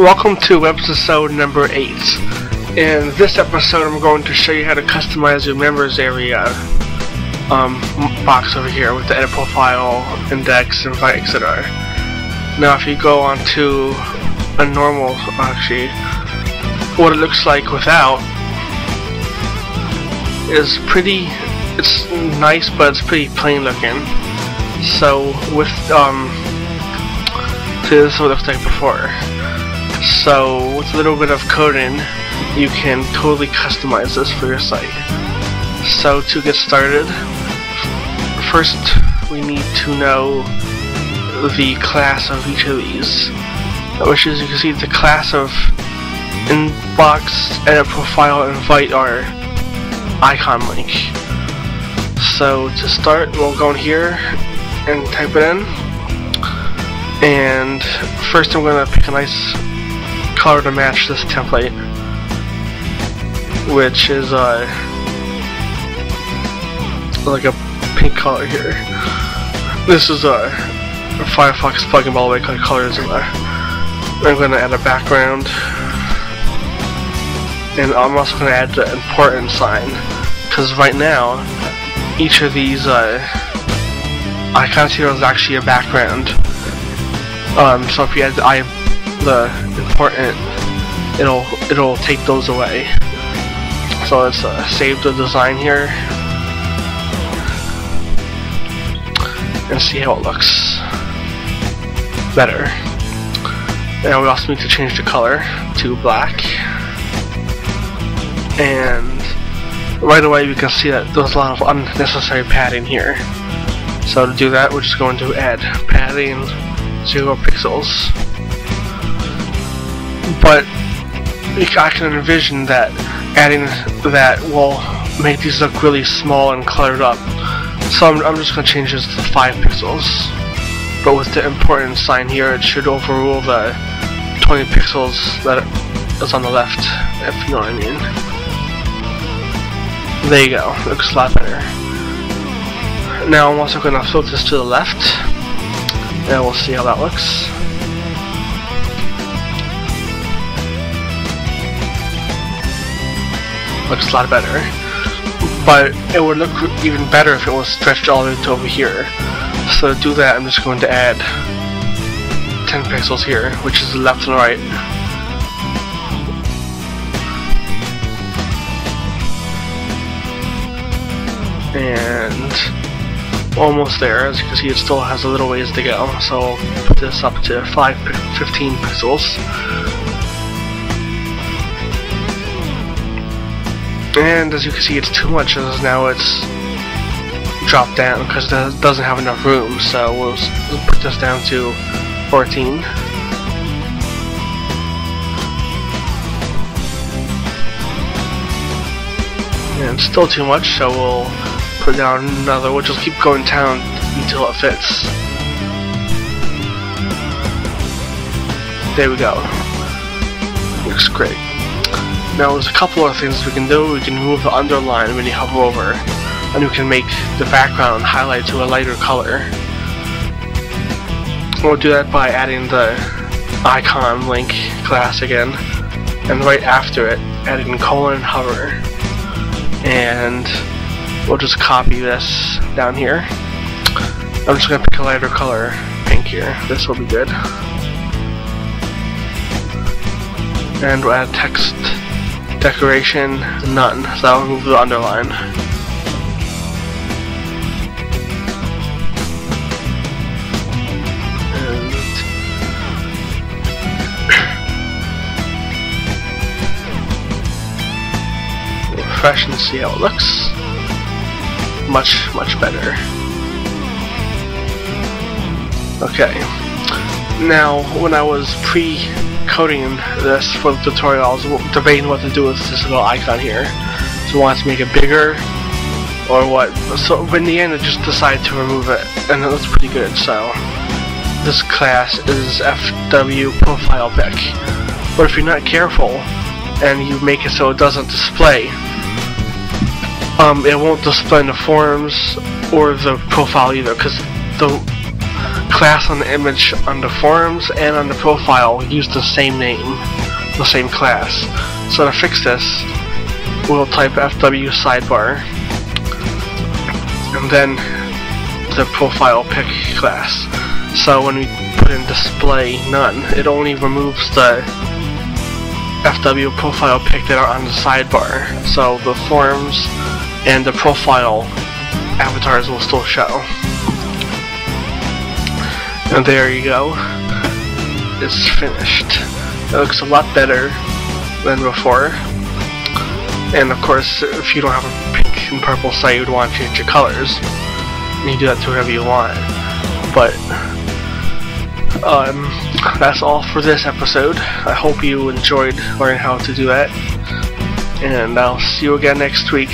Welcome to episode number 8. In this episode I'm going to show you how to customize your members area um, box over here with the edit profile, inbox, invite, etc. Now if you go on to a normal, actually, what it looks like without is pretty, it's nice but it's pretty plain looking. So with, um, this is what it looks like before. So with a little bit of coding, you can totally customize this for your site. So to get started, first we need to know the class of each of these, which is you can see the class of inbox, edit profile, invite are icon link. So to start, we'll go in here and type it in. And first I'm going to pick a nice color to match this template, which is uh, like a pink color here. This is a Firefox plugin by the way, colors in there. I'm going to add a background, and I'm also going to add the important sign, because right now, each of these uh, icons here is actually a background. Um, so if you add the, I, the important, it'll it'll take those away. So let's uh, save the design here and see how it looks better. And we also need to change the color to black. And right away we can see that there's a lot of unnecessary padding here. So to do that we're just going to add padding 0 pixels. But I can envision that adding that will make these look really small and cluttered up. So I'm, I'm just going to change this to 5 pixels. But with the important sign here, it should overrule the 20 pixels that is on the left, if you know what I mean. There you go, looks a lot better. Now I'm also going to flip this to the left, and we'll see how that looks. Looks a lot better. But it would look even better if it was stretched all the way to over here. So to do that, I'm just going to add 10 pixels here, which is left and right. And almost there, as you can see it still has a little ways to go, so put this up to 5, 15 pixels. And as you can see it's too much as now. It's dropped down because it doesn't have enough room so we'll, put this down to 14 and still too much so we'll put down another we'll just keep going down until it fits. There we go. Looks great now there's a couple of things we can do we can move the underline when you hover over and we can make the background highlight to a lighter color. We'll do that by adding the icon link class again, and right after it, adding colon hover. And we'll just copy this down here. I'm just to pick a lighter color, pink here. This will be good. And we'll add text decoration, none, so I'll remove the underline. refresh and see how it looks. Much, much better. Okay. Now, when I was pre-coding this for the tutorial, I was debating what to do with this little icon here. So I wanted to make it bigger, or what. So in the end, I just decided to remove it, and it looks pretty good, so... This class is FW Profile Pic. But if you're not careful, and you make it so it doesn't display, um, it won't display in the forums or the profile either, because the class on the image on the forums and on the profile use the same name, the same class. So to fix this, we'll type FW sidebar and then the profile pic class. So when we put in display none, it only removes the FW profile pic that are on the sidebar. So the forums and the profile avatars will still show. And there you go. It's finished. It looks a lot better than before. And of course, if you don't have a pink and purple site, you'd want to change your colors. You do that to whatever you want. But, um, that's all for this episode. I hope you enjoyed learning how to do that. And I'll see you again next week.